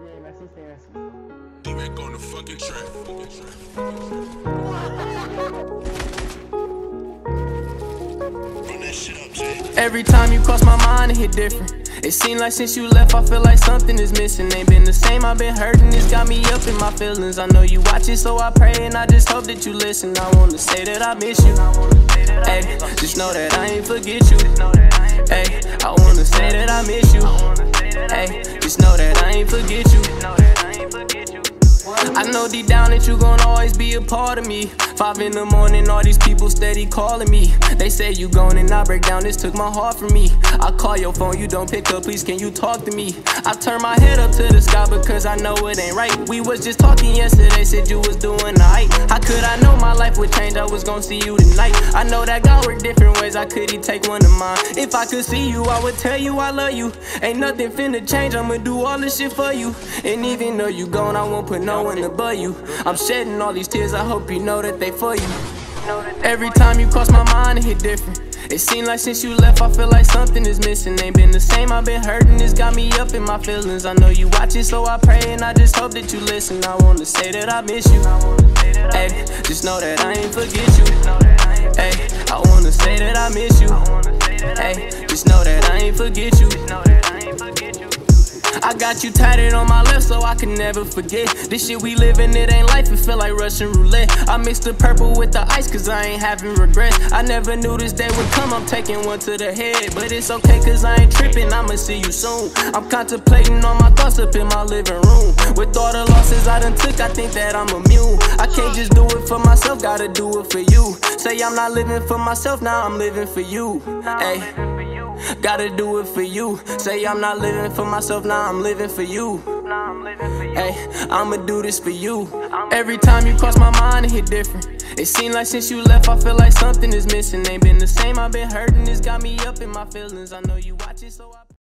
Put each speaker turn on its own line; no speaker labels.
bien, así se hace.
D-Mac on the fucking track. Run that shit up, Jay.
Every time you cross my mind, it hit different. It seems like since you left, I feel like something is missing. Ain't been the same, I've been hurting. It's got me up in my feelings. I know you watch it, so I pray and I just hope that you listen. I wanna say that I miss you. Hey, just know that I ain't forget you. Hey, I wanna say that I miss you. Hey, just know that I ain't forget you. I know deep down that you gon' always be a part of me. Five in the morning, all these people steady calling me. They say you gone and I break down, this took my heart from me. I call your phone, you don't pick up, please can you talk to me? I turn my head up to the sky because I know it ain't right. We was just talking yesterday, said you was doing alright. How could I know my life would change? I was gonna see you tonight. I know that God work different ways, I could he take one of mine. If I could see you, I would tell you I love you. Ain't nothing finna change, I'ma do all this shit for you. And even though you gone, I won't put no one above you. I'm shedding all these tears, I hope you know that they for you. Every time you cross my mind, it hit different. It seems like since you left, I feel like something is missing. Ain't been the same, I've been hurting. It's got me up in my feelings. I know you watch it, so I pray and I just hope that you listen. I wanna say that I miss you. Hey, just know that I ain't forget you. Hey, I wanna say that I miss you. Hey, just know that I ain't forget you. I got you tatted on my left so Can never forget. This shit we living, it ain't life, it feel like Russian roulette. I mixed the purple with the ice cause I ain't having regrets. I never knew this day would come, I'm taking one to the head. But it's okay cause I ain't tripping, I'ma see you soon. I'm contemplating all my thoughts up in my living room. With all the losses I done took, I think that I'm immune. I can't just do it for myself, gotta do it for you. Say I'm not living for myself, now I'm living for you. Hey. Gotta do it for you. Say I'm not living for myself, now I'm living for you. Hey, I'ma do this for you. Every time you cross my mind, it hit different. It seems like since you left, I feel like something is missing. Ain't been the same, I've been hurting. It's got me up in my feelings. I know you watch it, so I.